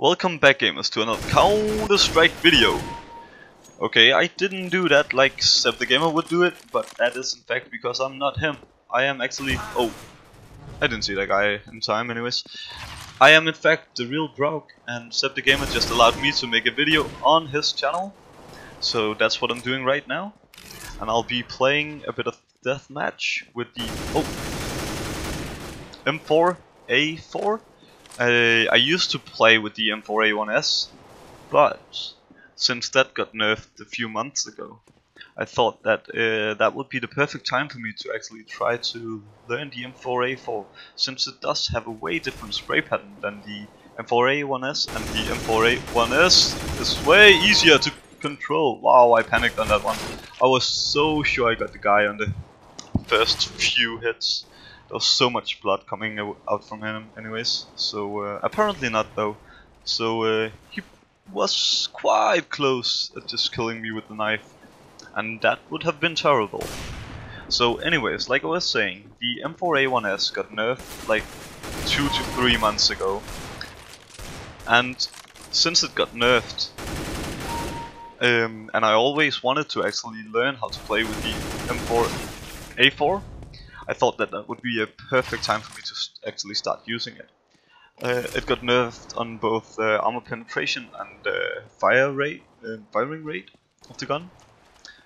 Welcome back gamers to another Counter Strike video. Okay, I didn't do that like Seb the Gamer would do it, but that is in fact because I'm not him. I am actually... oh, I didn't see that guy in time anyways. I am in fact the real Browk, and Seb the Gamer just allowed me to make a video on his channel. So that's what I'm doing right now. And I'll be playing a bit of deathmatch with the... oh, M4A4 I, I used to play with the M4A1S, but since that got nerfed a few months ago, I thought that uh, that would be the perfect time for me to actually try to learn the M4A4, since it does have a way different spray pattern than the M4A1S, and the M4A1S is way easier to control. Wow, I panicked on that one. I was so sure I got the guy on the first few hits. There was so much blood coming out from him anyways. So uh, apparently not though. So uh, he was quite close at just killing me with the knife. And that would have been terrible. So anyways, like I was saying, the M4A1S got nerfed like two to three months ago. And since it got nerfed, um, and I always wanted to actually learn how to play with the M4A4, I thought that that would be a perfect time for me to actually start using it. Uh, it got nerfed on both uh, armor penetration and uh, fire rate, uh, firing rate of the gun,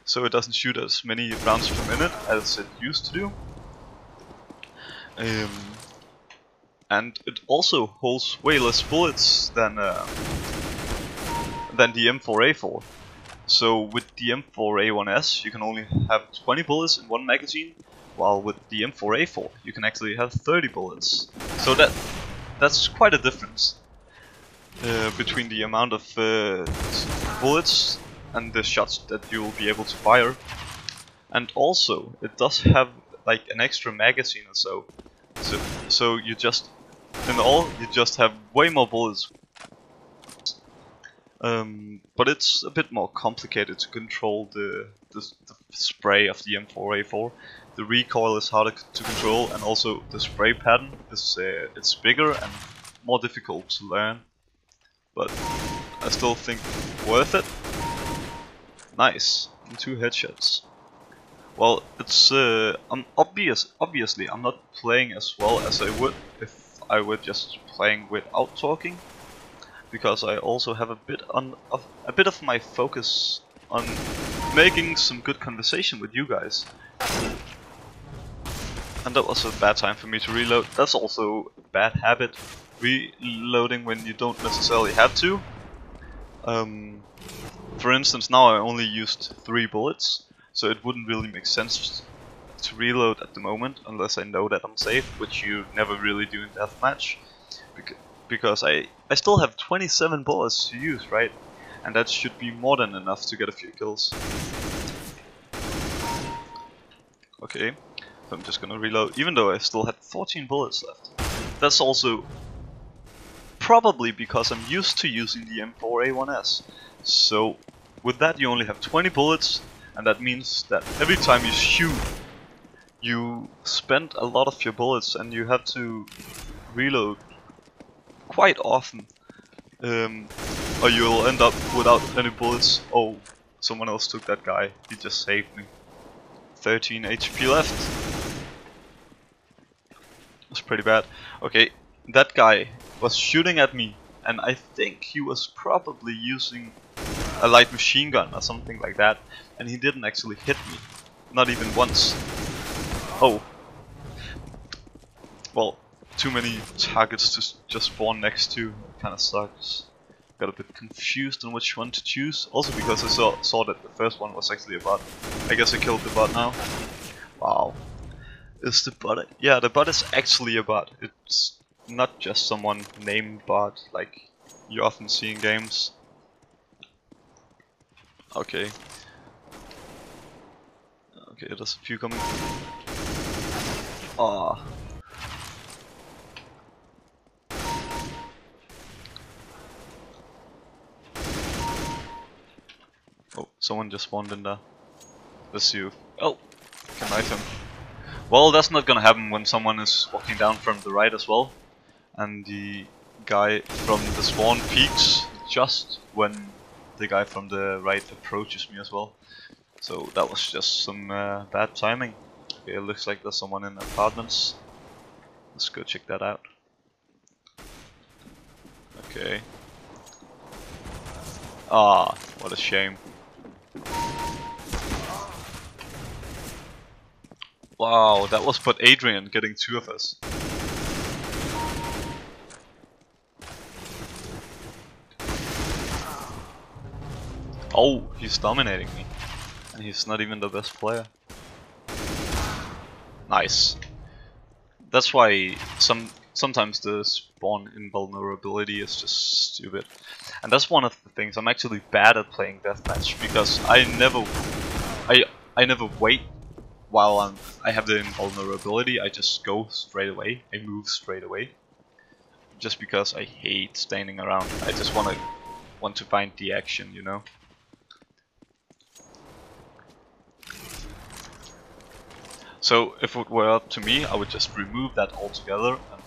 so it doesn't shoot as many rounds per minute as it used to do. Um, and it also holds way less bullets than uh, than the M4A4. So with the M4A1S, you can only have 20 bullets in one magazine, while with the M4A4 you can actually have 30 bullets. So that that's quite a difference uh, between the amount of uh, bullets and the shots that you will be able to fire. And also, it does have like an extra magazine or so. So, so you just, in all, you just have way more bullets. Um, but it's a bit more complicated to control the, the, the spray of the M4A4 the recoil is harder to control and also the spray pattern is uh, it's bigger and more difficult to learn but I still think worth it. Nice. Two headshots. Well it's uh, I'm obvious obviously I'm not playing as well as I would if I were just playing without talking because I also have a bit on of, a bit of my focus on making some good conversation with you guys and that was a bad time for me to reload. That's also a bad habit, reloading when you don't necessarily have to. Um, for instance, now I only used 3 bullets, so it wouldn't really make sense to reload at the moment, unless I know that I'm safe, which you never really do in deathmatch. Beca because I, I still have 27 bullets to use, right? And that should be more than enough to get a few kills. Okay. I'm just gonna reload, even though I still had 14 bullets left. That's also probably because I'm used to using the M4A1S. So with that you only have 20 bullets, and that means that every time you shoot, you spend a lot of your bullets and you have to reload quite often. Um, or you'll end up without any bullets. Oh, someone else took that guy. He just saved me. 13 HP left. That's pretty bad. Okay, that guy was shooting at me and I think he was probably using a light machine gun or something like that and he didn't actually hit me. Not even once. Oh. Well, too many targets to just spawn next to. Kinda sucks. Got a bit confused on which one to choose. Also because I saw, saw that the first one was actually a bot. I guess I killed the bot now. Wow. Is the bot? Yeah, the bot is actually a bot. It's not just someone named bot like you often see in games. Okay. Okay, there's a few coming. Ah. Oh, someone just spawned in there. That's you. Oh, can knife him. Well, that's not gonna happen when someone is walking down from the right as well. And the guy from the spawn peaks just when the guy from the right approaches me as well. So that was just some uh, bad timing. Okay, it looks like there's someone in the apartments. Let's go check that out. Okay. Ah, what a shame. Wow, that was but Adrian getting two of us. Oh, he's dominating me. And he's not even the best player. Nice. That's why some sometimes the spawn invulnerability is just stupid. And that's one of the things I'm actually bad at playing deathmatch because I never I I never wait while I'm I have the invulnerability, I just go straight away. I move straight away. Just because I hate standing around. I just wanna want to find the action, you know? So if it were up to me, I would just remove that altogether and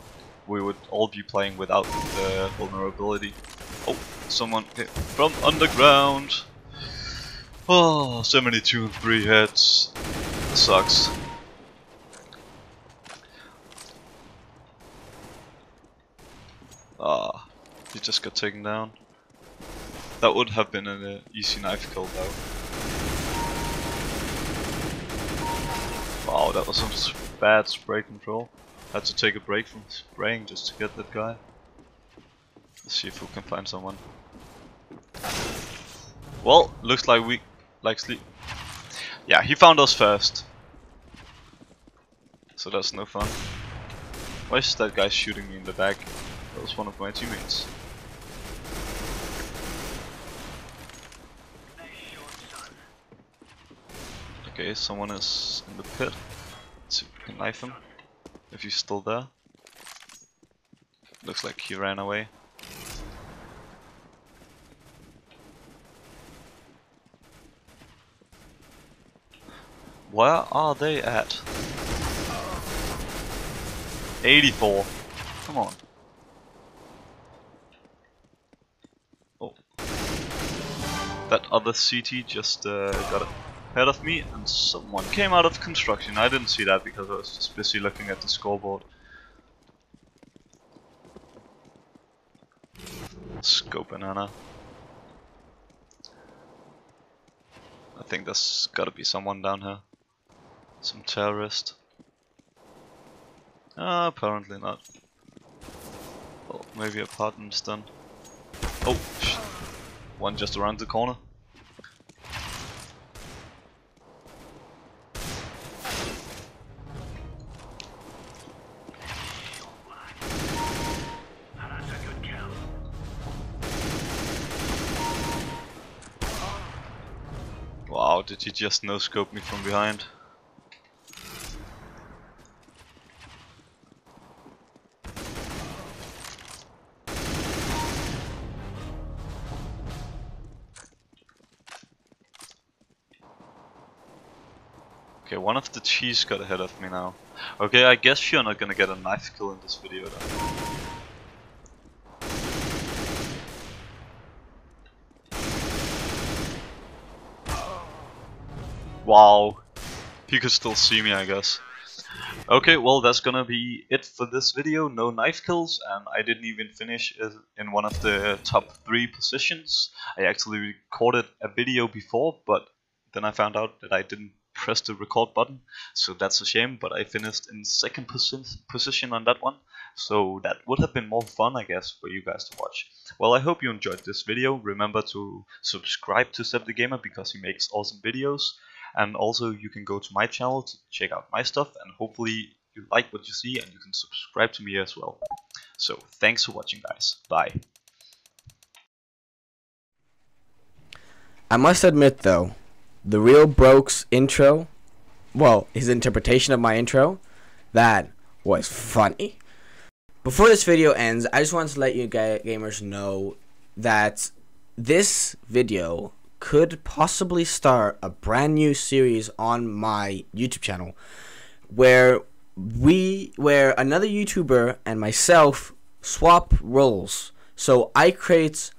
we would all be playing without the vulnerability. Oh, someone hit from underground. Oh, 72 and 3 hits. Sucks. Ah, he just got taken down. That would have been an easy knife kill though. Wow, that was some bad spray control. Had to take a break from spraying just to get that guy. Let's see if we can find someone. Well, looks like we like sleep. Yeah, he found us first. So that's no fun. Why is that guy shooting me in the back? That was one of my teammates. Okay, someone is in the pit. Let's see if we can knife him. If he's still there. Looks like he ran away. Where are they at? 84. Come on. Oh. That other CT just uh, got ahead of me and someone came out of construction. I didn't see that because I was just busy looking at the scoreboard. Scope banana. I think there's gotta be someone down here. Some terrorist. Ah, apparently not. Oh, maybe a apartment's done. Oh, one just around the corner. Wow, did he just no-scope me from behind? One of the CTs got ahead of me now. Okay, I guess you're not gonna get a knife kill in this video though. Wow. He could still see me, I guess. Okay, well that's gonna be it for this video. No knife kills, and I didn't even finish in one of the top 3 positions. I actually recorded a video before, but then I found out that I didn't press the record button, so that's a shame, but I finished in second posi position on that one, so that would have been more fun, I guess, for you guys to watch. Well, I hope you enjoyed this video. Remember to subscribe to Seb the Gamer because he makes awesome videos and also you can go to my channel to check out my stuff and hopefully you like what you see and you can subscribe to me as well. So thanks for watching guys. Bye. I must admit though, the real Browks intro, well, his interpretation of my intro, that was funny. Before this video ends, I just want to let you gamers know that this video could possibly start a brand new series on my YouTube channel where we where another YouTuber and myself swap roles. So I create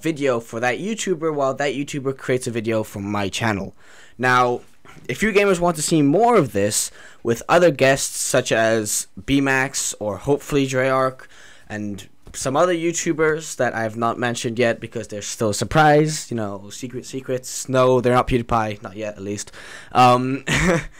video for that YouTuber while that YouTuber creates a video for my channel. Now, if you gamers want to see more of this with other guests such as BMax or hopefully Dreyarch and some other YouTubers that I have not mentioned yet because they're still a surprise, you know, secret secrets. No, they're not PewDiePie, not yet at least. Um,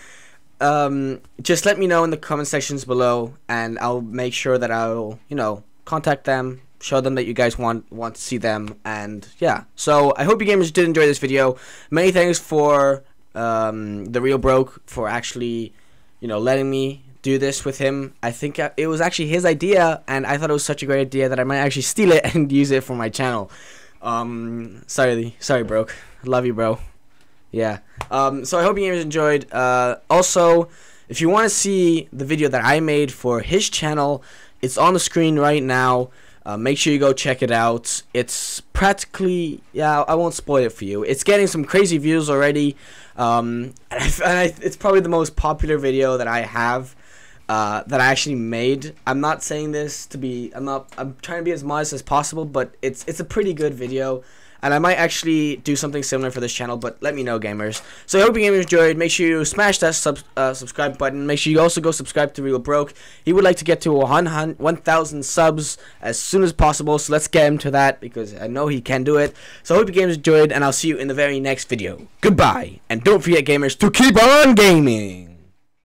um, just let me know in the comment sections below, and I'll make sure that I'll, you know, contact them, show them that you guys want want to see them, and yeah. So I hope you gamers did enjoy this video. Many thanks for um, the real Browk for actually, you know, letting me do this with him. I think uh, it was actually his idea, and I thought it was such a great idea that I might actually steal it and use it for my channel. Um, sorry, sorry, Browk. Love you, bro. Yeah. Um, so I hope you guys enjoyed. Uh, also, if you want to see the video that I made for his channel, it's on the screen right now. Uh, make sure you go check it out. It's practically, yeah, I won't spoil it for you. It's getting some crazy views already. Um, and, I, and I, it's probably the most popular video that I have uh, that I actually made. I'm not saying this to be, I'm not, I'm trying to be as modest as possible, but it's, it's a pretty good video. And I might actually do something similar for this channel, but let me know, gamers. So I hope you gamers enjoyed. Make sure you smash that sub uh, subscribe button. Make sure you also go subscribe to Real Browk. He would like to get to 1,000 subs as soon as possible, so let's get him to that because I know he can do it. So I hope you gamers enjoyed, and I'll see you in the very next video. Goodbye, and don't forget, gamers, to keep on gaming.